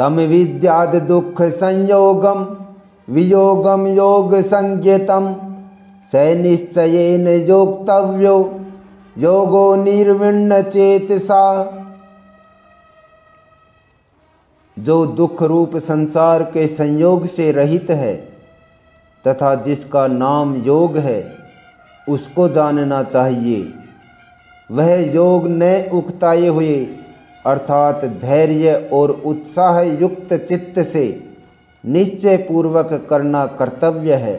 तम विद्याद दुख संयोगम वियोगम योग संज्ञतम स। निश्चयन योक्तव्यो योगो निर्विण्ण चेतसा जो दुख रूप संसार के संयोग से रहित है, तथा जिसका नाम योग है, उसको जानना चाहिए। वह योग न उकताए हुए अर्थात धैर्य और उत्साह युक्त चित्त से निश्चय पूर्वक करना कर्तव्य है।